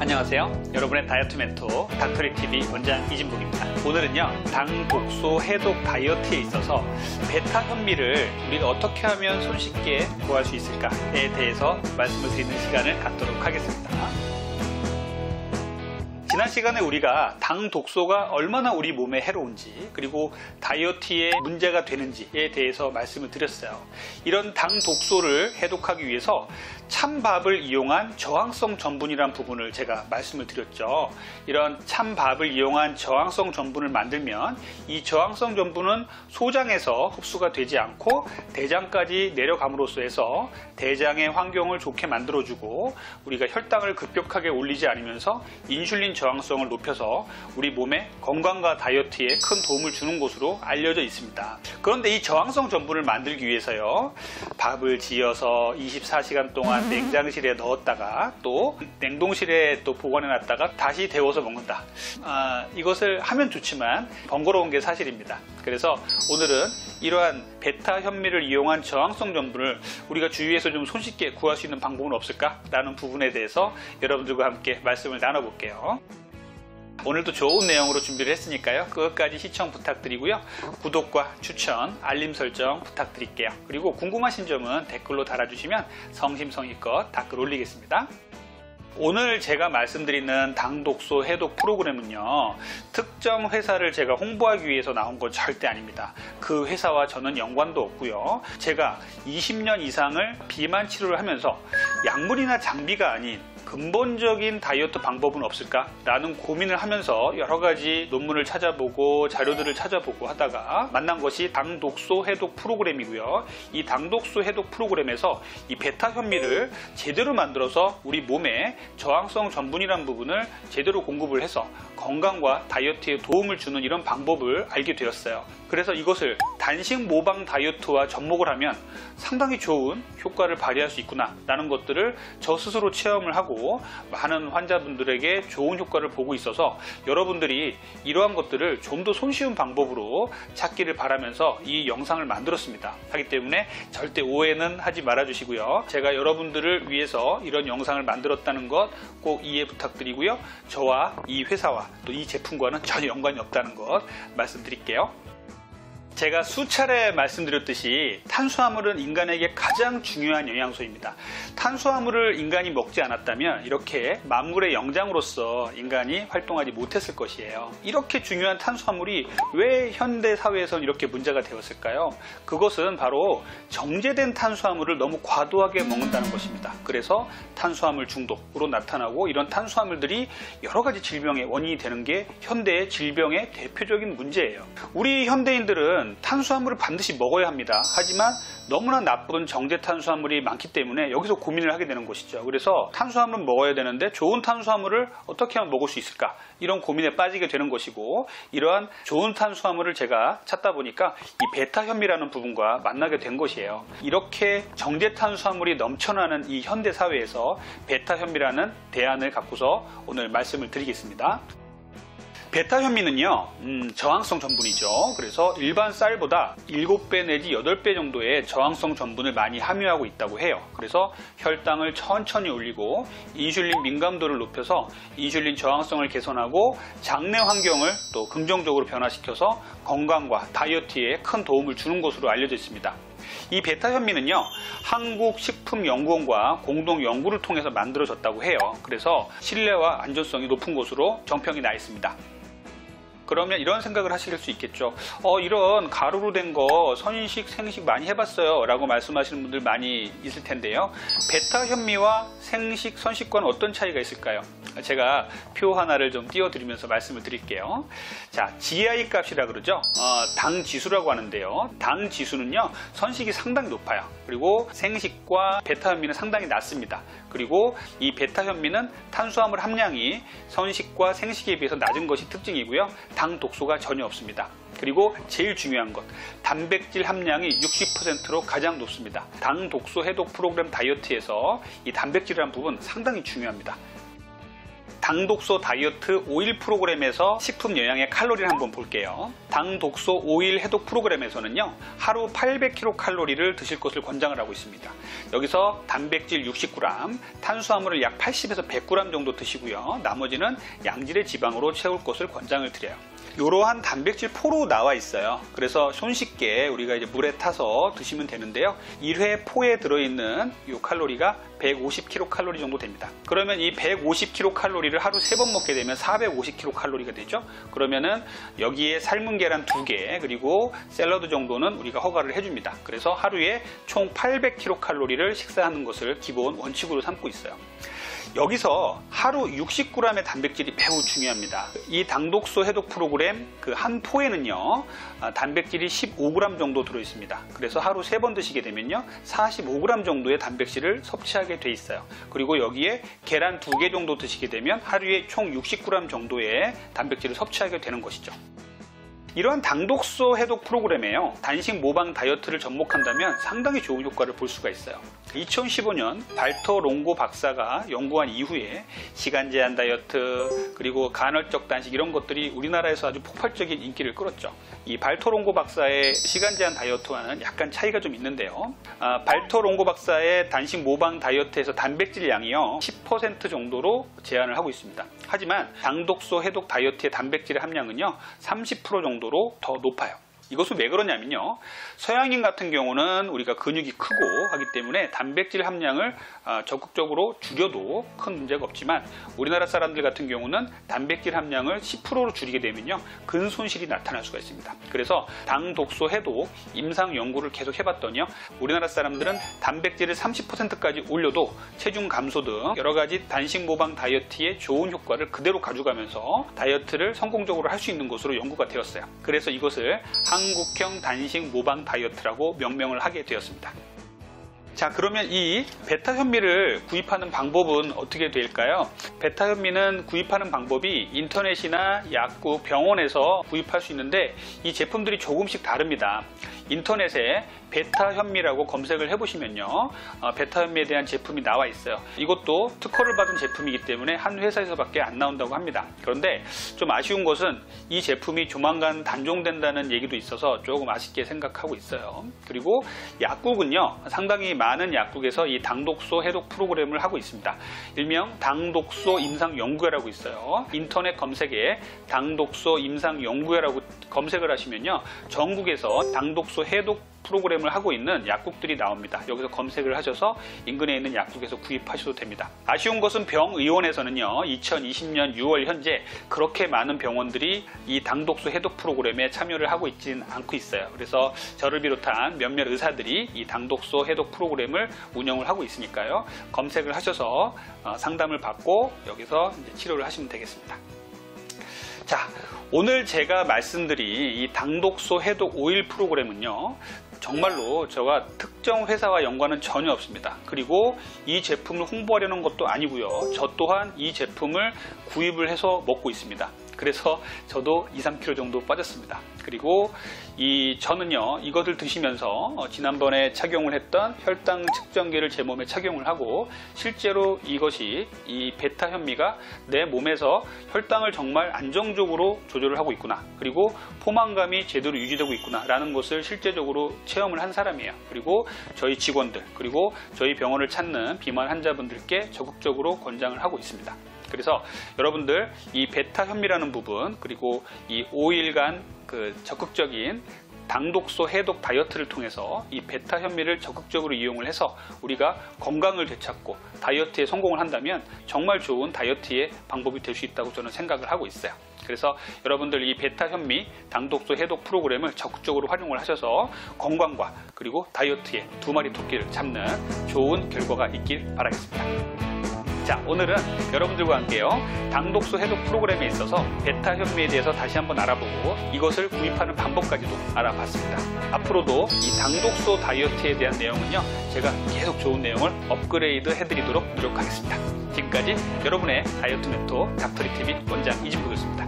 안녕하세요. 여러분의 다이어트 멘토 닥터리TV 원장 이진복입니다. 오늘은요, 당 독소 해독 다이어트에 있어서 베타 현미를 우리가 어떻게 하면 손쉽게 구할 수 있을까에 대해서 말씀을 드리는 시간을 갖도록 하겠습니다. 지난 시간에 우리가 당 독소가 얼마나 우리 몸에 해로운지 그리고 다이어트에 문제가 되는지에 대해서 말씀을 드렸어요. 이런 당 독소를 해독하기 위해서 찬밥을 이용한 저항성 전분이란 부분을 제가 말씀을 드렸죠. 이런 찬밥을 이용한 저항성 전분을 만들면 이 저항성 전분은 소장에서 흡수가 되지 않고 대장까지 내려감으로써 해서 대장의 환경을 좋게 만들어주고 우리가 혈당을 급격하게 올리지 않으면서 인슐린 저항성을 높여서 우리 몸의 건강과 다이어트에 큰 도움을 주는 것으로 알려져 있습니다. 그런데 이 저항성 전분을 만들기 위해서요. 밥을 지어서 24시간 동안 냉장실에 넣었다가 또 냉동실에 또 보관해 놨다가 다시 데워서 먹는다. 아, 이것을 하면 좋지만 번거로운 게 사실입니다. 그래서 오늘은 이러한 베타 현미를 이용한 저항성 전분을 우리가 주위에서 좀 손쉽게 구할 수 있는 방법은 없을까라는 부분에 대해서 여러분들과 함께 말씀을 나눠볼게요. 오늘도 좋은 내용으로 준비를 했으니까요. 끝까지 시청 부탁드리고요. 구독과 추천, 알림 설정 부탁드릴게요. 그리고 궁금하신 점은 댓글로 달아주시면 성심성의껏 댓글 올리겠습니다. 오늘 제가 말씀드리는 당독소 해독 프로그램은요 특정 회사를 제가 홍보하기 위해서 나온 건 절대 아닙니다 그 회사와 저는 연관도 없고요 제가 20년 이상을 비만 치료를 하면서 약물이나 장비가 아닌 근본적인 다이어트 방법은 없을까? 라는 고민을 하면서 여러 가지 논문을 찾아보고 자료들을 찾아보고 하다가 만난 것이 당독소 해독 프로그램이고요. 이 당독소 해독 프로그램에서 이 베타 현미를 제대로 만들어서 우리 몸에 저항성 전분이라는 부분을 제대로 공급을 해서 건강과 다이어트에 도움을 주는 이런 방법을 알게 되었어요. 그래서 이것을 단식 모방 다이어트와 접목을 하면 상당히 좋은 효과를 발휘할 수 있구나 라는 것들을 저 스스로 체험을 하고 많은 환자분들에게 좋은 효과를 보고 있어서 여러분들이 이러한 것들을 좀 더 손쉬운 방법으로 찾기를 바라면서 이 영상을 만들었습니다. 하기 때문에 절대 오해는 하지 말아 주시고요. 제가 여러분들을 위해서 이런 영상을 만들었다는 것 꼭 이해 부탁드리고요. 저와 이 회사와 또 이 제품과는 전혀 연관이 없다는 것 말씀드릴게요. 제가 수차례 말씀드렸듯이 탄수화물은 인간에게 가장 중요한 영양소입니다. 탄수화물을 인간이 먹지 않았다면 이렇게 만물의 영장으로서 인간이 활동하지 못했을 것이에요. 이렇게 중요한 탄수화물이 왜 현대 사회에선 이렇게 문제가 되었을까요? 그것은 바로 정제된 탄수화물을 너무 과도하게 먹는다는 것입니다. 그래서 탄수화물 중독으로 나타나고 이런 탄수화물들이 여러 가지 질병의 원인이 되는 게 현대의 질병의 대표적인 문제예요. 우리 현대인들은 탄수화물을 반드시 먹어야 합니다. 하지만 너무나 나쁜 정제 탄수화물이 많기 때문에 여기서 고민을 하게 되는 것이죠. 그래서 탄수화물은 먹어야 되는데 좋은 탄수화물을 어떻게 하면 먹을 수 있을까? 이런 고민에 빠지게 되는 것이고 이러한 좋은 탄수화물을 제가 찾다 보니까 이 베타 현미라는 부분과 만나게 된 것이에요. 이렇게 정제 탄수화물이 넘쳐나는 이 현대 사회에서 베타 현미라는 대안을 갖고서 오늘 말씀을 드리겠습니다. 베타 현미는요 음, 저항성 전분이죠. 그래서 일반 쌀보다 7배 내지 8배 정도의 저항성 전분을 많이 함유하고 있다고 해요. 그래서 혈당을 천천히 올리고 인슐린 민감도를 높여서 인슐린 저항성을 개선하고 장내 환경을 또 긍정적으로 변화시켜서 건강과 다이어트에 큰 도움을 주는 것으로 알려져 있습니다. 이 베타 현미는요 한국식품연구원과 공동 연구를 통해서 만들어졌다고 해요. 그래서 신뢰와 안전성이 높은 것으로 정평이 나 있습니다 그러면 이런 생각을 하실 수 있겠죠. 어, 이런 가루로 된 거 선식, 생식 많이 해봤어요. 라고 말씀하시는 분들 많이 있을 텐데요. 베타 현미와 생식, 선식과는 어떤 차이가 있을까요? 제가 표 하나를 좀 띄워드리면서 말씀을 드릴게요. 자, GI 값이라 그러죠. 어, 당 지수라고 하는데요. 당 지수는요, 선식이 상당히 높아요. 그리고 생식과 베타 현미는 상당히 낮습니다. 그리고 이 베타 현미는 탄수화물 함량이 선식과 생식에 비해서 낮은 것이 특징이고요. 당 독소가 전혀 없습니다. 그리고 제일 중요한 것 단백질 함량이 60%로 가장 높습니다. 당 독소 해독 프로그램 다이어트에서 이 단백질이라는 부분 상당히 중요합니다. 당독소 다이어트 오일 프로그램에서 식품 영양의 칼로리를 한번 볼게요. 당독소 오일 해독 프로그램에서는요, 하루 800kcal를 드실 것을 권장을 하고 있습니다. 여기서 단백질 60g, 탄수화물을 약 80에서 100g 정도 드시고요. 나머지는 양질의 지방으로 채울 것을 권장을 드려요. 이러한 단백질 포로 나와 있어요. 그래서 손쉽게 우리가 이제 물에 타서 드시면 되는데요. 1회 포에 들어있는 이 칼로리가 150kcal 정도 됩니다. 그러면 이 150kcal를 하루 3번 먹게 되면 450kcal가 되죠. 그러면은 여기에 삶은 계란 2개 그리고 샐러드 정도는 우리가 허가를 해줍니다. 그래서 하루에 총 800kcal를 식사하는 것을 기본 원칙으로 삼고 있어요. 여기서 하루 60g의 단백질이 매우 중요합니다. 이 당독소 해독 프로그램 그 한 포에는요 아, 단백질이 15g 정도 들어 있습니다. 그래서 하루 3번 드시게 되면요 45g 정도의 단백질을 섭취하게 돼 있어요. 그리고 여기에 계란 2개 정도 드시게 되면 하루에 총 60g 정도의 단백질을 섭취하게 되는 것이죠. 이러한 당독소 해독 프로그램에요. 단식 모방 다이어트를 접목한다면 상당히 좋은 효과를 볼 수가 있어요. 2015년 발터 롱고 박사가 연구한 이후에 시간 제한 다이어트 그리고 간헐적 단식 이런 것들이 우리나라에서 아주 폭발적인 인기를 끌었죠. 이 발터 롱고 박사의 시간 제한 다이어트와는 약간 차이가 좀 있는데요. 아, 발터 롱고 박사의 단식 모방 다이어트에서 단백질 양이요 10% 정도로 제한을 하고 있습니다. 하지만 당독소 해독 다이어트의 단백질의 함량은요 30% 정도 로 더 높아요. 이것은 왜 그러냐면요. 서양인 같은 경우는 우리가 근육이 크고 하기 때문에 단백질 함량을 아, 적극적으로 줄여도 큰 문제가 없지만 우리나라 사람들 같은 경우는 단백질 함량을 10%로 줄이게 되면요. 근 손실이 나타날 수가 있습니다. 그래서 당 독소 해도 임상 연구를 계속 해봤더니요. 우리나라 사람들은 단백질을 30%까지 올려도 체중 감소 등 여러 가지 단식 모방 다이어트의 좋은 효과를 그대로 가져가면서 다이어트를 성공적으로 할 수 있는 것으로 연구가 되었어요. 그래서 이것을 한 한국형 단식 모방 다이어트라고 명명을 하게 되었습니다. 자 그러면 이 베타 현미를 구입하는 방법은 어떻게 될까요? 베타 현미는 구입하는 방법이 인터넷이나 약국, 병원에서 구입할 수 있는데 이 제품들이 조금씩 다릅니다. 인터넷에 베타 현미라고 검색을 해보시면요. 어, 베타 현미에 대한 제품이 나와 있어요. 이것도 특허를 받은 제품이기 때문에 한 회사에서밖에 안 나온다고 합니다. 그런데 좀 아쉬운 것은 이 제품이 조만간 단종된다는 얘기도 있어서 조금 아쉽게 생각하고 있어요. 그리고 약국은요. 상당히 많은 약국에서 이 당독소 해독 프로그램을 하고 있습니다. 일명 당독소 임상연구회라고 있어요. 인터넷 검색에 당독소 임상연구회라고 검색을 하시면요. 전국에서 당독소 해독 프로그램을 하고 있는 약국들이 나옵니다. 여기서 검색을 하셔서 인근에 있는 약국에서 구입하셔도 됩니다. 아쉬운 것은 병의원에서는요. 2020년 6월 현재 그렇게 많은 병원들이 이 당독소 해독 프로그램에 참여를 하고 있지는 않고 있어요. 그래서 저를 비롯한 몇몇 의사들이 이 당독소 해독 프로그램을 운영을 하고 있으니까요. 검색을 하셔서 어, 상담을 받고 여기서 치료를 하시면 되겠습니다. 자, 오늘 제가 말씀드린 이 당독소 해독 오일 프로그램은요. 정말로 저가 특정 회사와 연관은 전혀 없습니다. 그리고 이 제품을 홍보하려는 것도 아니고요. 저 또한 이 제품을 구입을 해서 먹고 있습니다. 그래서 저도 2, 3kg 정도 빠졌습니다. 그리고 이 저는요 이것을 드시면서 어, 지난번에 착용을 했던 혈당 측정기를 제 몸에 착용을 하고 실제로 이것이 이 베타 현미가 내 몸에서 혈당을 정말 안정적으로 조절을 하고 있구나. 그리고 포만감이 제대로 유지되고 있구나 라는 것을 실제적으로 체험을 한 사람이에요. 그리고 저희 직원들 그리고 저희 병원을 찾는 비만 환자분들께 적극적으로 권장을 하고 있습니다 그래서 여러분들 이 베타 현미라는 부분 그리고 이 5일간 그 적극적인 당독소 해독 다이어트를 통해서 이 베타 현미를 적극적으로 이용을 해서 우리가 건강을 되찾고 다이어트에 성공을 한다면 정말 좋은 다이어트의 방법이 될 수 있다고 저는 생각을 하고 있어요. 그래서 여러분들 이 베타 현미 당독소 해독 프로그램을 적극적으로 활용을 하셔서 건강과 그리고 다이어트에 두 마리 토끼를 잡는 좋은 결과가 있길 바라겠습니다. 자, 오늘은 여러분들과 함께요. 당독소 해독 프로그램에 있어서 베타 현미에 대해서 다시 한번 알아보고 이것을 구입하는 방법까지도 알아봤습니다. 앞으로도 이 당독소 다이어트에 대한 내용은요. 제가 계속 좋은 내용을 업그레이드 해드리도록 노력하겠습니다. 지금까지 여러분의 다이어트 멘토 닥터리 TV 원장 이진국이었습니다.